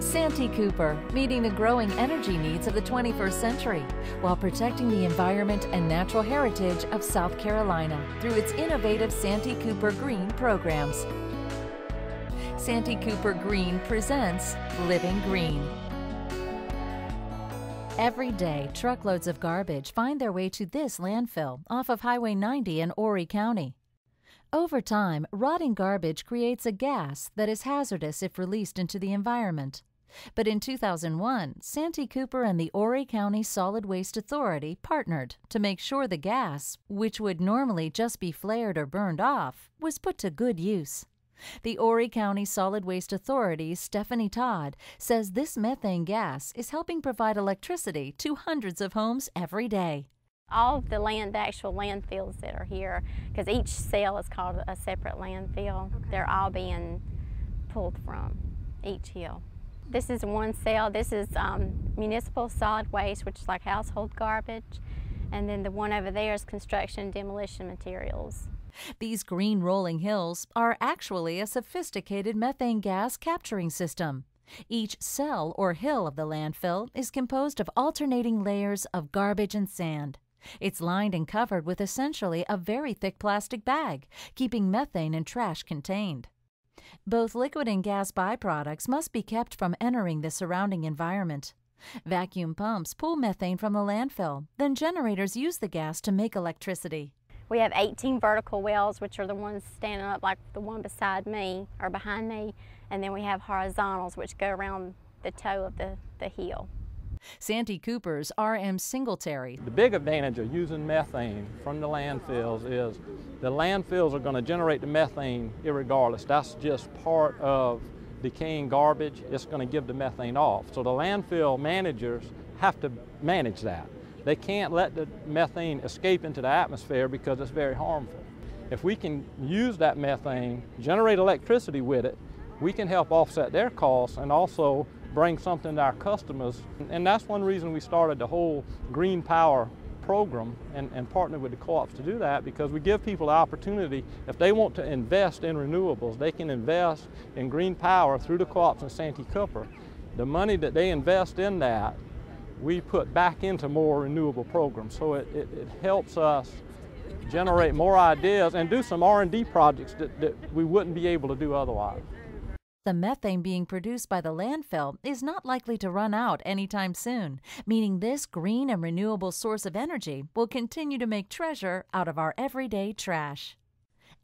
Santee Cooper, meeting the growing energy needs of the 21st century while protecting the environment and natural heritage of South Carolina through its innovative Santee Cooper Green programs. Santee Cooper Green presents Living Green. Every day, truckloads of garbage find their way to this landfill off of Highway 90 in Horry County. Over time, rotting garbage creates a gas that is hazardous if released into the environment. But in 2001, Santee Cooper and the Horry County Solid Waste Authority partnered to make sure the gas, which would normally just be flared or burned off, was put to good use. The Horry County Solid Waste Authority's Stephanie Todd says this methane gas is helping provide electricity to hundreds of homes every day. All of the land, the actual landfills that are here, because each cell is called a separate landfill, okay. they're all being pulled from each hill. This is one cell. This is um, municipal solid waste, which is like household garbage. And then the one over there is construction demolition materials. These green rolling hills are actually a sophisticated methane gas capturing system. Each cell or hill of the landfill is composed of alternating layers of garbage and sand. It's lined and covered with essentially a very thick plastic bag, keeping methane and trash contained. Both liquid and gas byproducts must be kept from entering the surrounding environment. Vacuum pumps pull methane from the landfill, then generators use the gas to make electricity. We have 18 vertical wells, which are the ones standing up like the one beside me or behind me, and then we have horizontals, which go around the toe of the, the hill. Santee Cooper's R.M. Singletary. The big advantage of using methane from the landfills is the landfills are going to generate the methane irregardless. That's just part of decaying garbage. It's going to give the methane off. So the landfill managers have to manage that. They can't let the methane escape into the atmosphere because it's very harmful. If we can use that methane, generate electricity with it, we can help offset their costs and also bring something to our customers. And that's one reason we started the whole green power program and, and partnered with the co-ops to do that because we give people the opportunity, if they want to invest in renewables, they can invest in green power through the co-ops in Santee Cooper. The money that they invest in that, we put back into more renewable programs. So it, it, it helps us generate more ideas and do some R&D projects that, that we wouldn't be able to do otherwise the methane being produced by the landfill is not likely to run out anytime soon, meaning this green and renewable source of energy will continue to make treasure out of our everyday trash.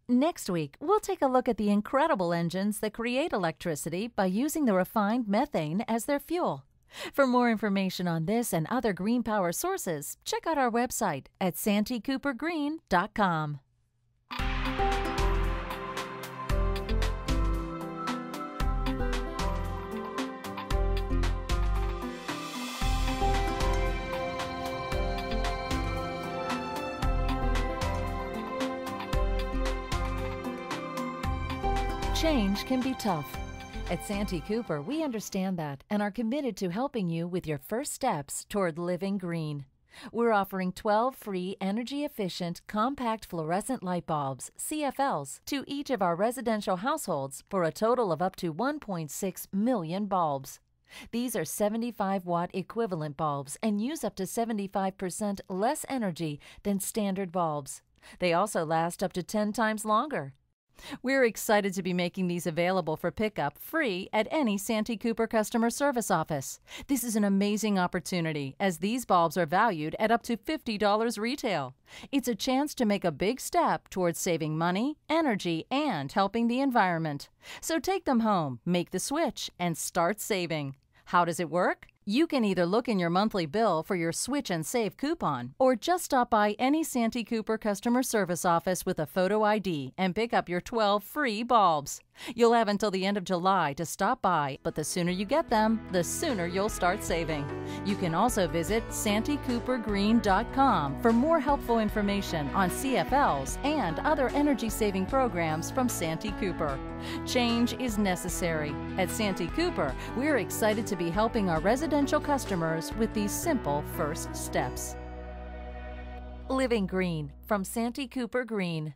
Next week, we'll take a look at the incredible engines that create electricity by using the refined methane as their fuel. For more information on this and other green power sources, check out our website at santeecoopergreen.com. Change can be tough. At Santee Cooper, we understand that and are committed to helping you with your first steps toward living green. We're offering 12 free energy efficient compact fluorescent light bulbs, CFLs, to each of our residential households for a total of up to 1.6 million bulbs. These are 75 watt equivalent bulbs and use up to 75% less energy than standard bulbs. They also last up to 10 times longer. We're excited to be making these available for pickup free at any Santee Cooper customer service office. This is an amazing opportunity as these bulbs are valued at up to $50 retail. It's a chance to make a big step towards saving money, energy, and helping the environment. So take them home, make the switch, and start saving. How does it work? You can either look in your monthly bill for your Switch and Save coupon, or just stop by any Santee Cooper customer service office with a photo ID and pick up your 12 free bulbs. You'll have until the end of July to stop by, but the sooner you get them, the sooner you'll start saving. You can also visit santeecoopergreen.com for more helpful information on CFLs and other energy saving programs from Santee Cooper. Change is necessary. At Santee Cooper, we're excited to be helping our customers with these simple first steps. Living Green from Santee Cooper Green.